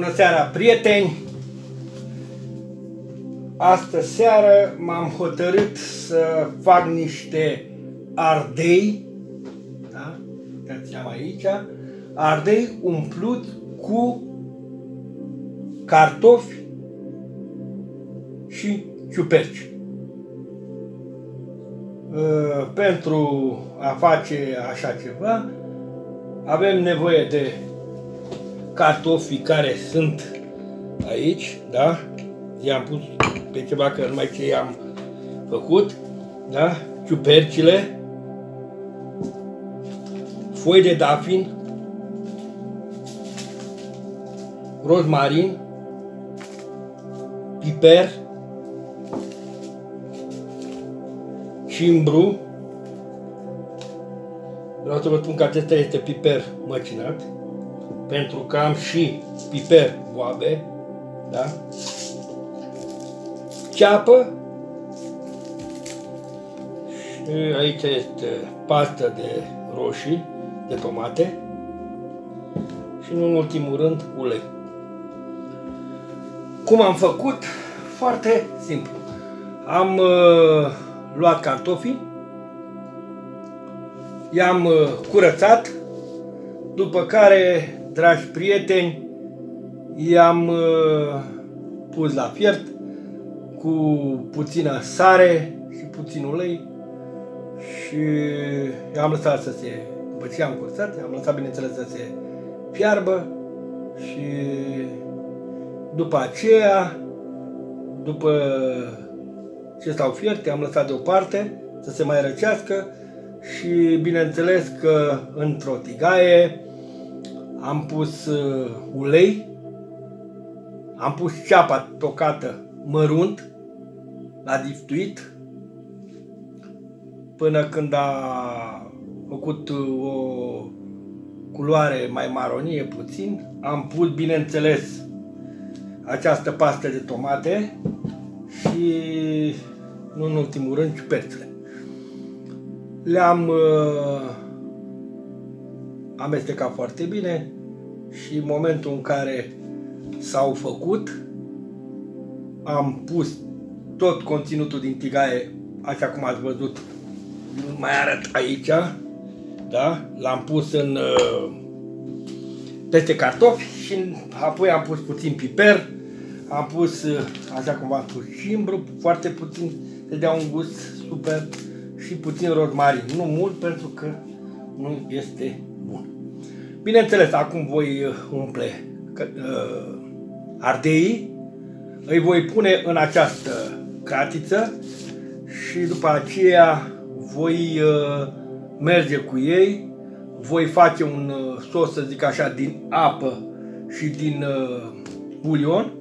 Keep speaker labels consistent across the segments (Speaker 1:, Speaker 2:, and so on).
Speaker 1: Bună seara, prieteni! Astă seară m-am hotărât să fac niște ardei, da? Uitați am aici, ardei umplut cu cartofi și ciuperci. Uh, pentru a face așa ceva, avem nevoie de cartofii care sunt aici, da? I-am pus pe ceva că numai ce i-am făcut, da? Ciupercile, foi de dafin, rozmarin, piper, cimbru. Vreau să vă spun că acesta este piper măcinat, pentru că am și piper boabe, da? Ceapă, și aici este pastă de roșii, de tomate și în ultimul rând ulei. Cum am făcut? Foarte simplu. Am uh, luat cartofii, i-am uh, curățat, după care, dragi prieteni, i-am uh, pus la fiert cu puțină sare și puțin ulei și i-am lăsat să se, după ce am curățat, am lăsat bineînțeles să se fiarbă și după aceea, după ce stau fierte, am lăsat deoparte să se mai răcească și bineînțeles că într-o tigaie am pus uh, ulei, am pus ceapa tocată mărunt, la diftuit, până când a făcut uh, o culoare mai maronie puțin, am pus bineînțeles această pastă de tomate și nu în ultimul rând ciuperțele. Le-am uh, amestecat foarte bine și în momentul în care s-au făcut, am pus tot conținutul din tigaie, așa cum ați văzut, nu mai arăt aici, da? L-am pus în uh, peste cartofi și apoi am pus puțin piper, am pus, uh, așa cum v-am spus, cimbru, foarte puțin, să dea un gust super și puțin rozmarin. Nu mult pentru că nu este bun. Bineînțeles, acum voi uh, umple uh, ardeii, îi voi pune în această cratiță și după aceea voi uh, merge cu ei, voi face un uh, sos, să zic așa, din apă și din uh, bulion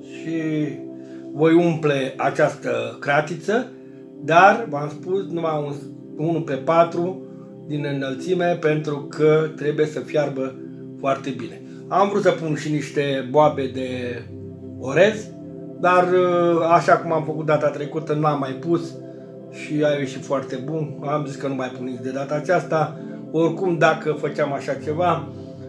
Speaker 1: și voi umple această cratiță, dar v-am spus numai un, 1 pe 4 din înălțime pentru că trebuie să fiarbă foarte bine. Am vrut să pun și niște boabe de orez, dar uh, așa cum am făcut data trecută, nu am mai pus și a ieșit foarte bun. Am zis că nu mai pun nici de data aceasta. Oricum, dacă făceam așa ceva,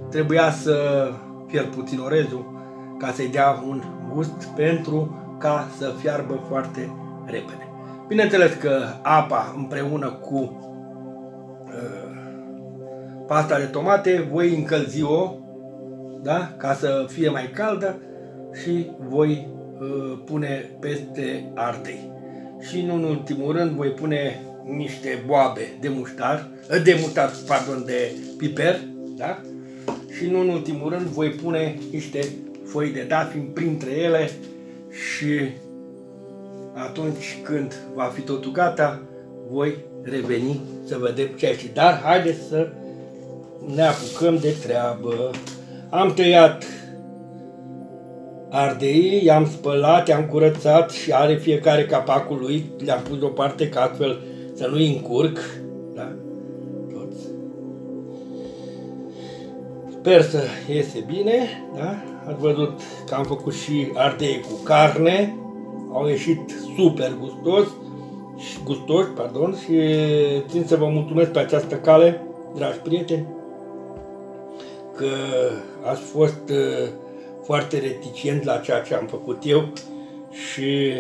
Speaker 1: trebuia să fier puțin orezul ca să-i dea un gust pentru ca să fiarbă foarte repede. Bineînțeles că apa împreună cu uh, pasta de tomate voi încălzi-o da? ca să fie mai caldă și voi uh, pune peste ardei. Și nu în ultimul rând voi pune niște boabe de muștar, uh, de muștar, pardon, de piper, da? Și nu în ultimul rând voi pune niște foi de dafin printre ele și atunci când va fi totul gata, voi reveni să vedem ce ai Dar haideți să ne apucăm de treabă. Am tăiat ardei, i-am spălat, i-am curățat și are fiecare capacul lui, le-am pus deoparte ca astfel să nu-i încurc. Da? Toți. Sper să iese bine, da? Ați văzut că am făcut și ardei cu carne, au ieșit super gustos, și gustos, pardon, și țin să vă mulțumesc pe această cale, dragi prieteni, că ați fost uh, foarte reticent la ceea ce am făcut eu și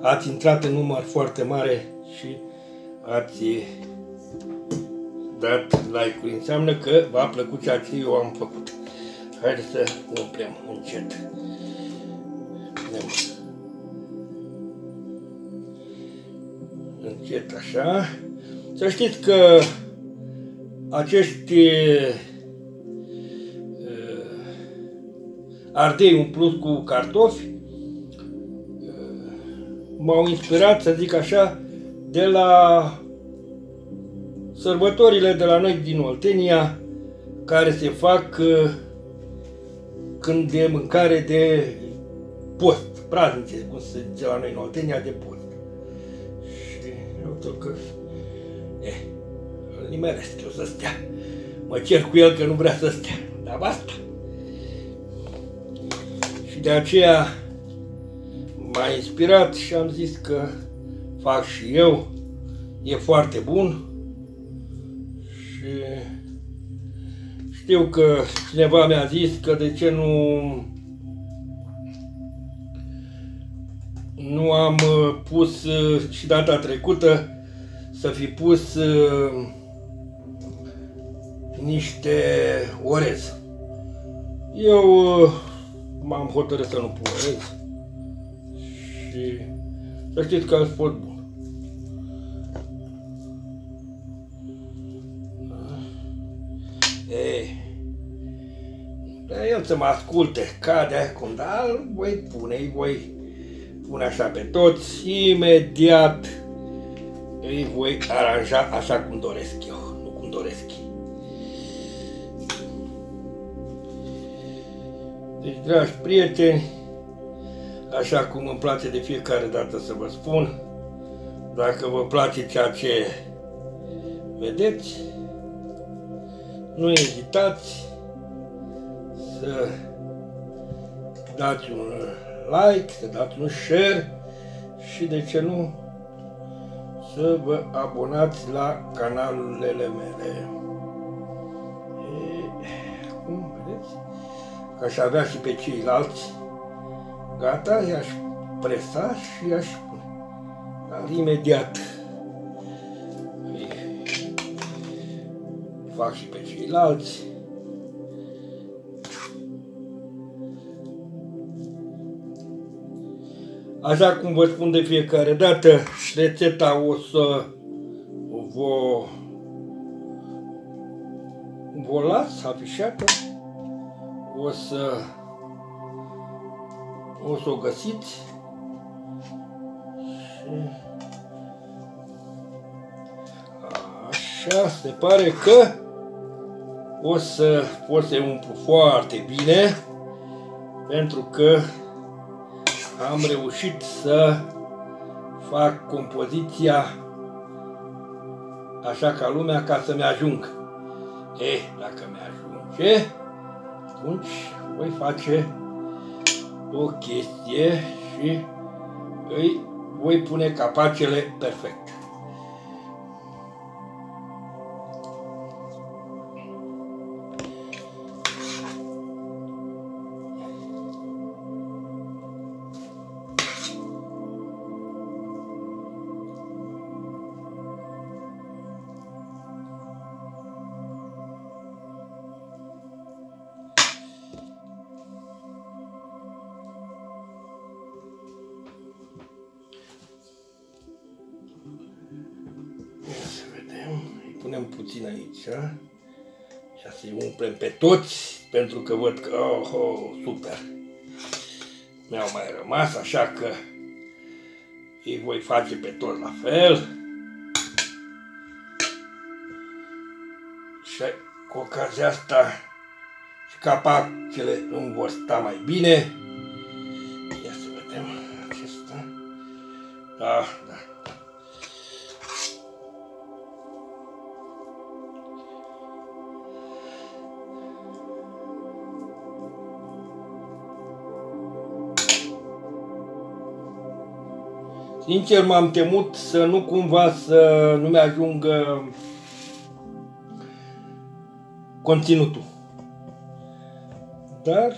Speaker 1: ați intrat în număr foarte mare și ați dat like-uri. Înseamnă că v-a plăcut ceea ce eu am făcut. Haideți să umplem încet. Încet așa. Să știți că acești ardei umplut cu cartofi uh, m-au inspirat, să zic așa, de la sărbătorile de la noi din Oltenia, care se fac uh, când e mâncare de post, praznice, cum se zice la noi în Oltenia, de post. Și eu că, eh, îl nimeresc eu să stea. Mă cer cu el că nu vrea să stea, dar basta. Și de aceea m-a inspirat și am zis că fac și eu, e foarte bun și știu că cineva mi-a zis că de ce nu nu am uh, pus uh, și data trecută să fi pus uh, niște orez. Eu m-am hotărât să nu pun orez și să știți că a fost bun. el să mă asculte ca de acum, dar voi pune, îi voi pune așa pe toți, imediat îi voi aranja așa cum doresc eu, nu cum doresc ei. Deci, dragi prieteni, așa cum îmi place de fiecare dată să vă spun, dacă vă place ceea ce vedeți, nu ezitați să dați un like, să dați un share și de ce nu să vă abonați la canalele mele. Că aș avea și pe ceilalți. Gata, i-aș presa și i-aș pune. Dar imediat fac și pe ceilalți. Așa cum vă spun de fiecare dată, rețeta o să vă, vă las afișată. O să o să o găsiți. Și așa, se pare că o să pot să umplu foarte bine pentru că am reușit să fac compoziția așa ca lumea ca să-mi ajungă. E, dacă mi-ajunge, atunci voi face o chestie și îi voi pune capacele perfect. Punem puțin aici și să-i umplem pe toți, pentru că văd că, oh, oh super, mi-au mai rămas, așa că îi voi face pe toți la fel. Și cu ocazia asta și capacele îmi vor sta mai bine. Sincer m-am temut să nu cumva să nu mi-ajungă conținutul. Dar,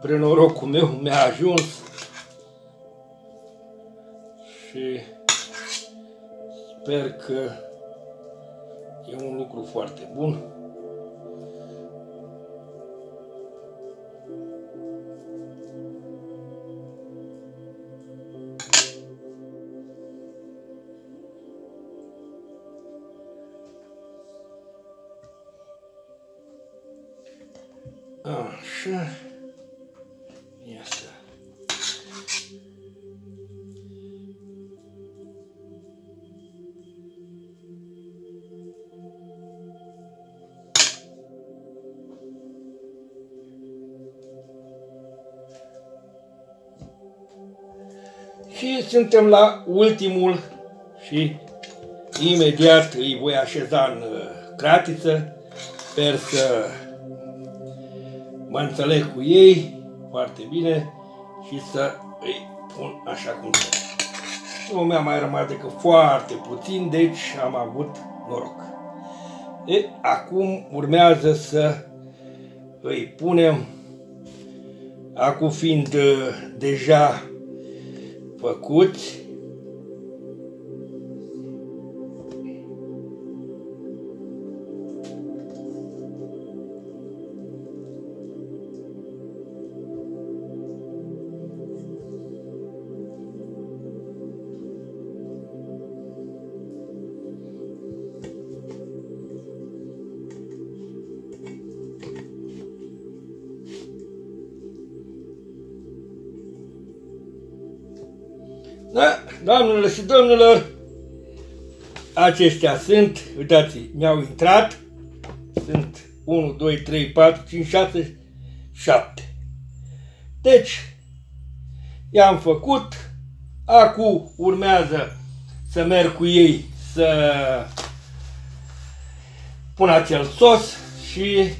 Speaker 1: pre norocul meu, mi-a ajuns și sper că e un lucru foarte bun. Și suntem la ultimul și imediat îi voi așeza în uh, cratiță. Sper să mă înțeleg cu ei foarte bine și să îi pun așa cum trebuie. Nu mi-a mai rămas decât foarte puțin, deci am avut noroc. E, acum urmează să îi punem, acum fiind uh, deja făcuți, Da, doamnelor și domnilor, aceștia sunt, uitați, mi-au intrat, sunt 1, 2, 3, 4, 5, 6, 7. Deci, i-am făcut, acum urmează să merg cu ei să pun acel sos și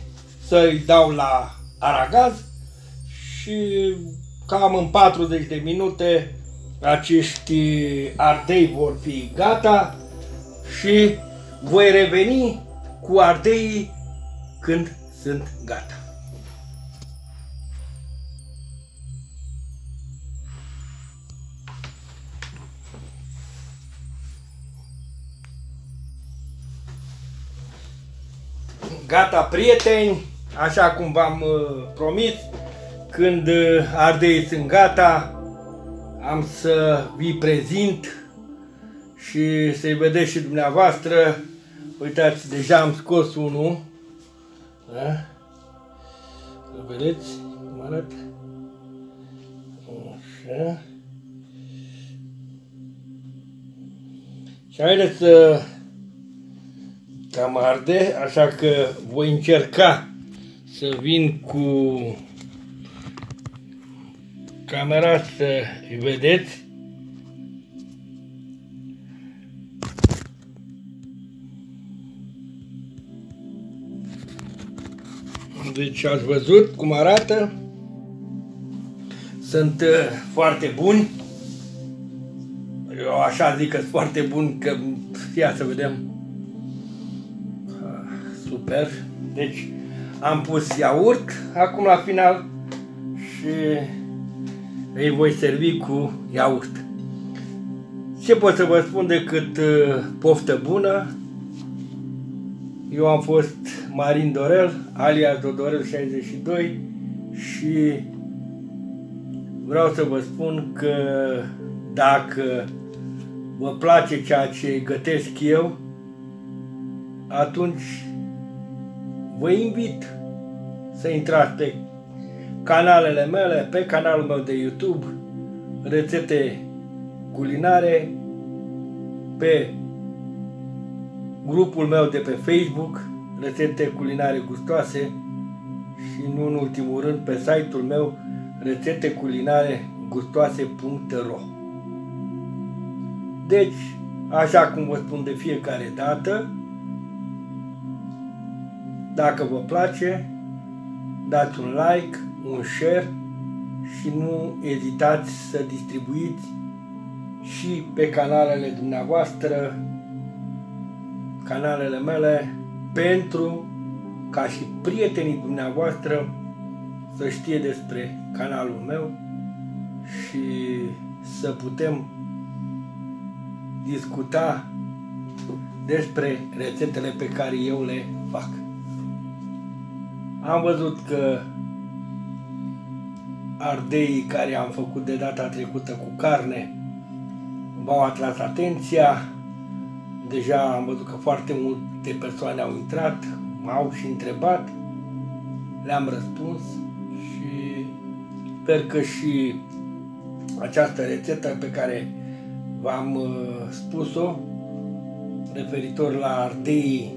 Speaker 1: să-i dau la aragaz. Și cam în 40 de minute acești ardei vor fi gata și voi reveni cu ardeii când sunt gata. Gata, prieteni, așa cum v-am uh, promis, când uh, ardeii sunt gata, am să vi prezint și să-i vedeți și dumneavoastră. Uitați, deja am scos unul. Da? Îl vedeți cum arată? Așa. Și haideți să cam arde, așa că voi încerca să vin cu camera să vedeți. Deci ați văzut cum arată. Sunt uh, foarte buni. Eu așa zic că sunt foarte buni, că ia să vedem. Ah, super. Deci am pus iaurt acum la final și îi voi servi cu iaurt. Ce pot să vă spun decât uh, poftă bună? Eu am fost Marin Dorel, alias Dodorel 62 și vreau să vă spun că dacă vă place ceea ce gătesc eu, atunci vă invit să intrați pe canalele mele, pe canalul meu de YouTube, rețete culinare, pe grupul meu de pe Facebook, rețete culinare gustoase și nu în ultimul rând pe site-ul meu rețete culinare gustoase.ro Deci, așa cum vă spun de fiecare dată, dacă vă place, dați un like, un share și nu ezitați să distribuiți și pe canalele dumneavoastră, canalele mele, pentru ca și prietenii dumneavoastră să știe despre canalul meu și să putem discuta despre rețetele pe care eu le fac. Am văzut că ardeii care am făcut de data trecută cu carne v-au atras atenția. Deja am văzut că foarte multe persoane au intrat, m-au și întrebat, le-am răspuns și sper că și această rețetă pe care v-am uh, spus-o referitor la ardei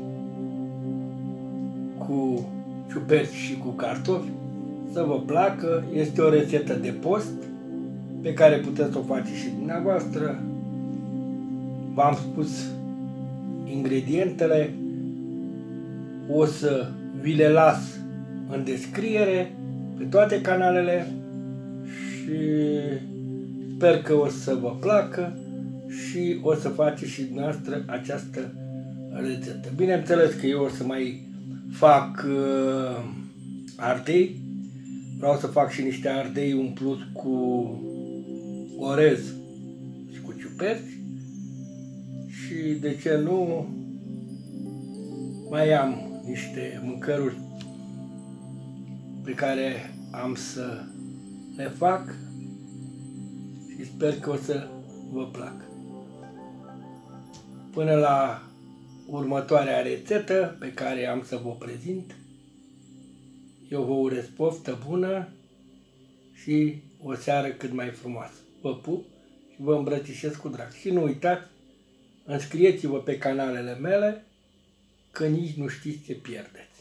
Speaker 1: cu ciuperci și cu cartofi să vă placă. Este o rețetă de post pe care puteți să o faceți și dumneavoastră. V-am spus ingredientele. O să vi le las în descriere pe toate canalele și sper că o să vă placă și o să faceți și dumneavoastră această rețetă. Bineînțeles că eu o să mai fac uh, ardei, vreau să fac și niște ardei umplut cu orez și cu ciuperci și de ce nu mai am niște mâncăruri pe care am să le fac și sper că o să vă placă. Până la următoarea rețetă pe care am să vă prezint, eu vă urez poftă bună și o seară cât mai frumoasă. Vă pup și vă îmbrățișez cu drag. Și nu uitați, înscrieți-vă pe canalele mele, că nici nu știți ce pierdeți.